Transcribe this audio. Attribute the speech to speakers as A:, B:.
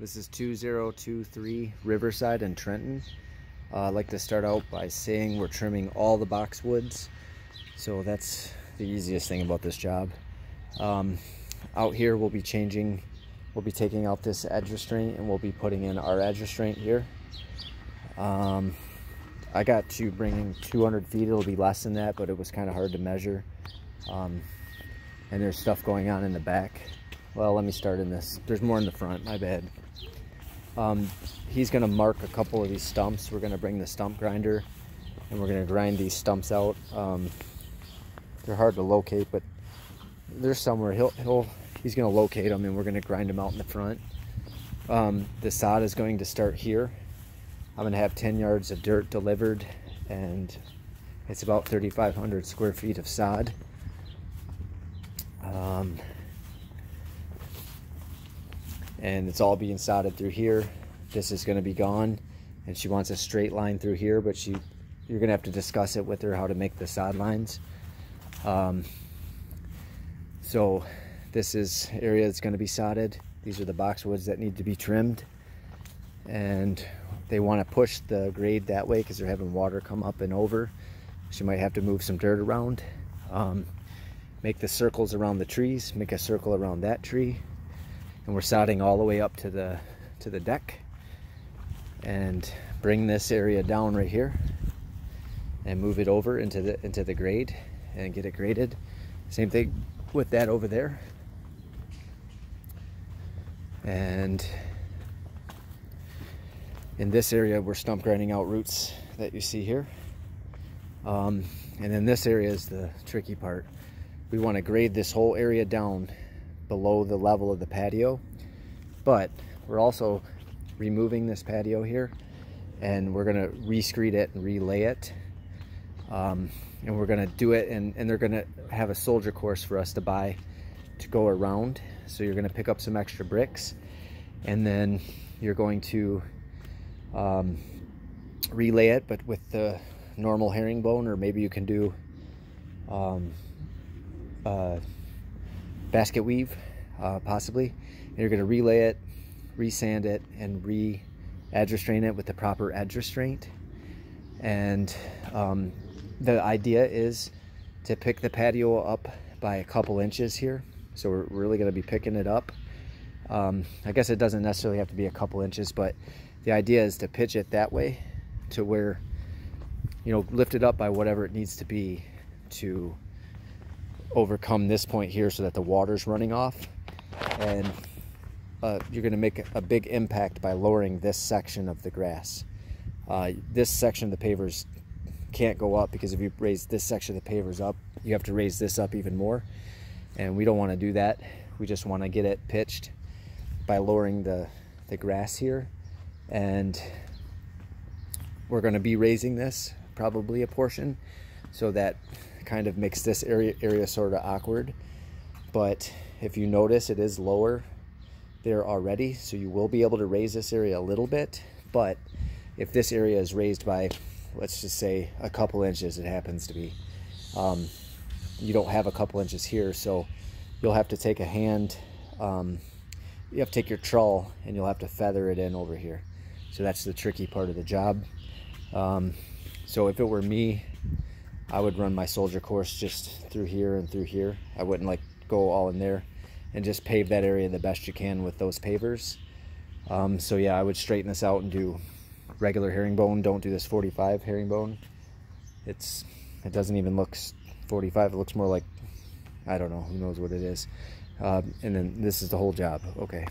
A: This is 2023 Riverside in Trenton. Uh, I'd like to start out by saying we're trimming all the boxwoods. So that's the easiest thing about this job. Um, out here we'll be changing, we'll be taking out this edge restraint and we'll be putting in our edge restraint here. Um, I got to bring 200 feet, it'll be less than that, but it was kind of hard to measure. Um, and there's stuff going on in the back. Well, let me start in this. There's more in the front, my bad. Um, he's gonna mark a couple of these stumps. We're gonna bring the stump grinder and we're gonna grind these stumps out. Um, they're hard to locate, but they're somewhere. He'll, he'll, he's gonna locate them and we're gonna grind them out in the front. Um, the sod is going to start here. I'm gonna have 10 yards of dirt delivered and it's about 3,500 square feet of sod. Um, and it's all being sodded through here. This is gonna be gone and she wants a straight line through here, but she, you're gonna have to discuss it with her how to make the sod lines. Um, so this is area that's gonna be sodded. These are the boxwoods that need to be trimmed. And they wanna push the grade that way because they're having water come up and over. She might have to move some dirt around. Um, make the circles around the trees, make a circle around that tree, and we're sodding all the way up to the to the deck. And bring this area down right here. And move it over into the into the grade and get it graded. Same thing with that over there. And in this area we're stump grinding out roots that you see here. Um, and then this area is the tricky part. We want to grade this whole area down below the level of the patio. But we're also removing this patio here and we're gonna rescreed it and relay it. Um, and we're gonna do it and, and they're gonna have a soldier course for us to buy to go around. So you're gonna pick up some extra bricks and then you're going to um, relay it, but with the normal herringbone, or maybe you can do um, uh, basket weave, uh, possibly. And you're going to relay it, resand it, and re-edge restrain it with the proper edge restraint. And um, the idea is to pick the patio up by a couple inches here. So we're really going to be picking it up. Um, I guess it doesn't necessarily have to be a couple inches, but the idea is to pitch it that way to where, you know, lift it up by whatever it needs to be to overcome this point here so that the water's running off and uh, you're going to make a big impact by lowering this section of the grass. Uh, this section of the pavers can't go up because if you raise this section of the pavers up, you have to raise this up even more. And we don't want to do that. We just want to get it pitched by lowering the, the grass here. And we're going to be raising this, probably a portion, so that kind of makes this area area sort of awkward. But if you notice it is lower there already so you will be able to raise this area a little bit. But if this area is raised by let's just say a couple inches it happens to be um, you don't have a couple inches here so you'll have to take a hand um, you have to take your trowel and you'll have to feather it in over here. So that's the tricky part of the job. Um, so if it were me I would run my soldier course just through here and through here. I wouldn't like go all in there and just pave that area the best you can with those pavers. Um, so yeah, I would straighten this out and do regular herringbone. Don't do this 45 herringbone. It's it doesn't even look 45. It looks more like I don't know. Who knows what it is. Um, and then this is the whole job. Okay.